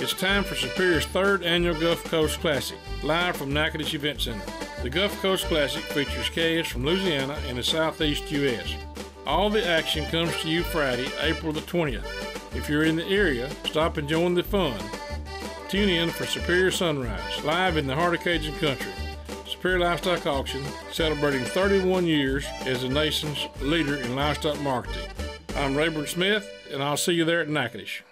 It's time for Superior's third annual Gulf Coast Classic, live from Nacogdoches Event Center. The Gulf Coast Classic features calves from Louisiana and the southeast U.S. All the action comes to you Friday, April the 20th. If you're in the area, stop and join the fun. Tune in for Superior Sunrise, live in the heart of Cajun country. Superior Livestock Auction, celebrating 31 years as the nation's leader in livestock marketing. I'm Rayburn Smith, and I'll see you there at Nacogdoches.